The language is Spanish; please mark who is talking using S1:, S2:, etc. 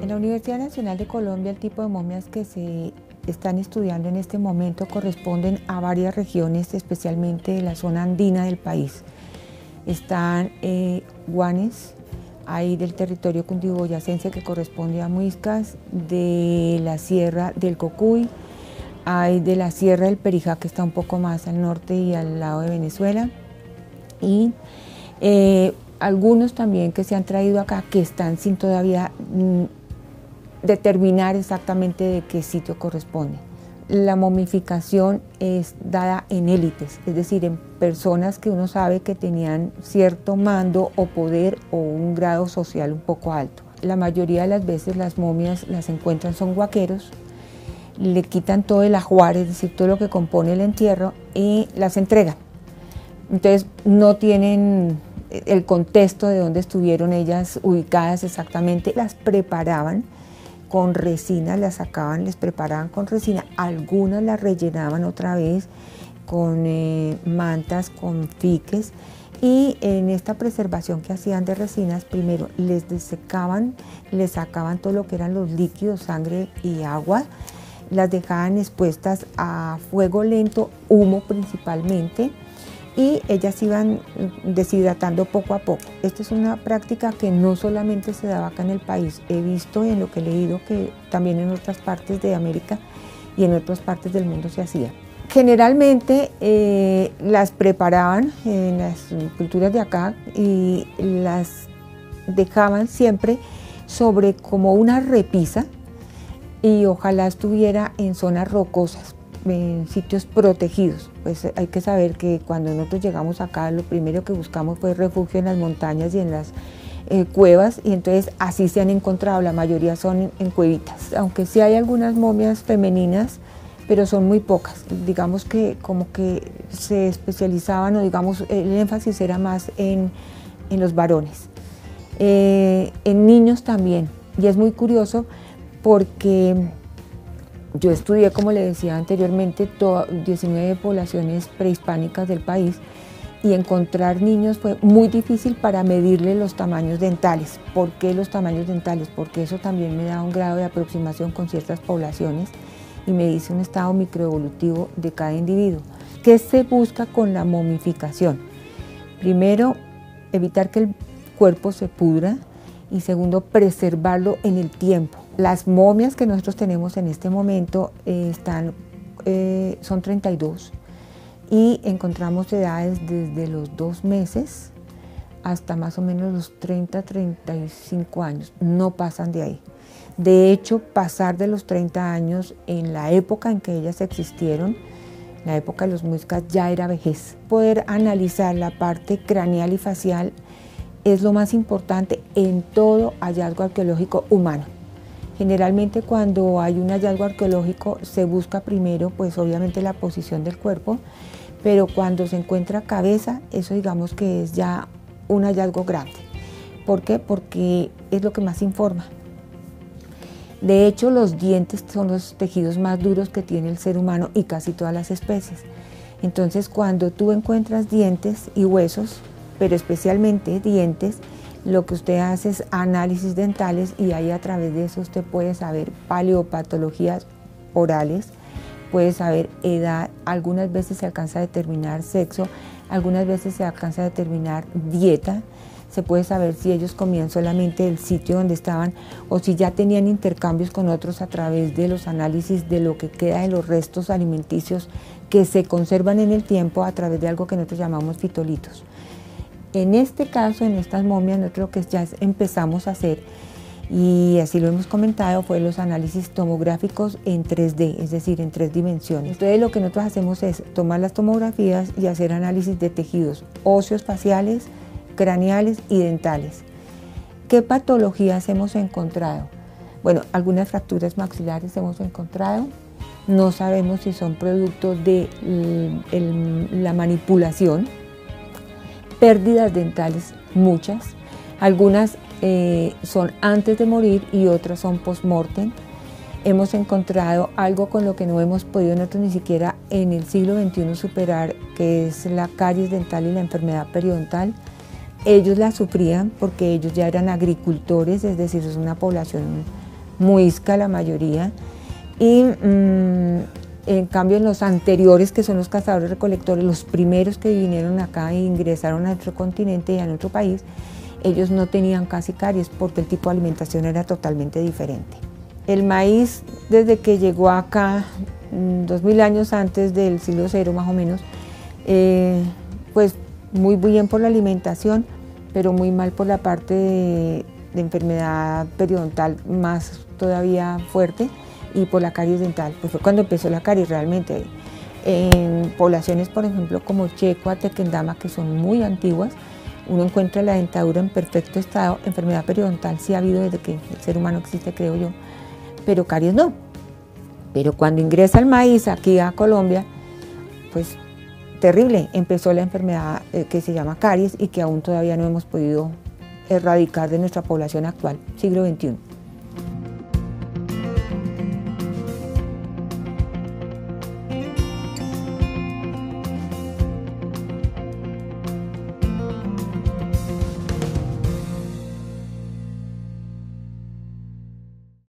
S1: En la Universidad Nacional de Colombia el tipo de momias que se están estudiando en este momento corresponden a varias regiones, especialmente de la zona andina del país. Están eh, guanes, hay del territorio cundiboyacense que corresponde a Muiscas, de la sierra del Cocuy, hay de la sierra del Perijá que está un poco más al norte y al lado de Venezuela, y eh, algunos también que se han traído acá que están sin todavía mm, determinar exactamente de qué sitio corresponde. La momificación es dada en élites, es decir, en personas que uno sabe que tenían cierto mando o poder o un grado social un poco alto. La mayoría de las veces las momias las encuentran son guaqueros, le quitan todo el ajuar, es decir, todo lo que compone el entierro y las entregan. Entonces no tienen el contexto de dónde estuvieron ellas ubicadas exactamente, las preparaban con resina, las sacaban, les preparaban con resina, algunas las rellenaban otra vez con eh, mantas, con fiques y en esta preservación que hacían de resinas, primero les desecaban, les sacaban todo lo que eran los líquidos, sangre y agua, las dejaban expuestas a fuego lento, humo principalmente, y ellas iban deshidratando poco a poco. Esta es una práctica que no solamente se daba acá en el país, he visto en lo que he leído que también en otras partes de América y en otras partes del mundo se hacía. Generalmente eh, las preparaban en las culturas de acá y las dejaban siempre sobre como una repisa y ojalá estuviera en zonas rocosas en sitios protegidos. Pues hay que saber que cuando nosotros llegamos acá, lo primero que buscamos fue refugio en las montañas y en las eh, cuevas, y entonces así se han encontrado, la mayoría son en, cuevitas. Aunque sí hay algunas momias femeninas, pero son muy pocas. Digamos que como que se especializaban, o digamos, el énfasis era más en, los varones. Eh, en niños también, y es muy curioso porque yo estudié, como le decía anteriormente, 19 poblaciones prehispánicas del país y encontrar niños fue muy difícil para medirle los tamaños dentales. ¿Por qué los tamaños dentales? Porque eso también me da un grado de aproximación con ciertas poblaciones y me dice un estado microevolutivo de cada individuo. ¿Qué se busca con la momificación? Primero, evitar que el cuerpo se pudra y segundo, preservarlo en el tiempo. Las momias que nosotros tenemos en este momento eh, están, eh, son 32 y encontramos edades desde los dos meses hasta más o menos los 30, 35 años. No pasan de ahí. De hecho, pasar de los 30 años en la época en que ellas existieron, la época de los muiscas, ya era vejez. Poder analizar la parte craneal y facial es lo más importante en todo hallazgo arqueológico humano. Generalmente cuando hay un hallazgo arqueológico se busca primero pues obviamente la posición del cuerpo, pero cuando se encuentra cabeza, eso digamos que es ya un hallazgo grande. ¿Por qué? Porque es lo que más informa. De hecho, los dientes son los tejidos más duros que tiene el ser humano y casi todas las especies. Entonces, cuando tú encuentras dientes y huesos, pero especialmente dientes, lo que usted hace es análisis dentales y ahí a través de eso usted puede saber paleopatologías orales, puede saber edad, algunas veces se alcanza a determinar sexo, algunas veces se alcanza a determinar dieta, se puede saber si ellos comían solamente del sitio donde estaban o si ya tenían intercambios con otros a través de los análisis de lo que queda de los restos alimenticios que se conservan en el tiempo a través de algo que nosotros llamamos fitolitos. En este caso, en estas momias, nosotros lo que ya empezamos a hacer, y así lo hemos comentado, fue los análisis tomográficos en 3D, es decir, en tres dimensiones. Entonces lo que nosotros hacemos es tomar las tomografías y hacer análisis de tejidos óseos faciales, craneales y dentales. ¿Qué patologías hemos encontrado? Bueno, algunas fracturas maxilares hemos encontrado, no sabemos si son producto de la manipulación, pérdidas dentales, muchas. Algunas eh, son antes de morir y otras son post-mortem. Hemos encontrado algo con lo que no hemos podido nosotros ni siquiera en el siglo XXI superar, que es la caries dental y la enfermedad periodontal. Ellos la sufrían porque ellos ya eran agricultores, es decir, es una población muisca la mayoría, y mm, en cambio en los anteriores, que son los cazadores recolectores, los primeros que vinieron acá e ingresaron a nuestro continente y a nuestro país, ellos no tenían casi caries porque el tipo de alimentación era totalmente diferente. El maíz, desde que llegó acá, mm, dos mil años antes del siglo cero más o menos, eh, pues muy bien por la alimentación, pero muy mal por la parte de, enfermedad periodontal más todavía fuerte y por la caries dental. Pues fue cuando empezó la caries realmente. En poblaciones, por ejemplo, como Checua, Tequendama, que son muy antiguas, uno encuentra la dentadura en perfecto estado. Enfermedad periodontal sí ha habido desde que el ser humano existe, creo yo, pero caries no. Pero cuando ingresa el maíz aquí a Colombia, pues terrible, empezó la enfermedad eh, que se llama caries y que aún todavía no hemos podido erradicar de nuestra población actual, siglo XXI.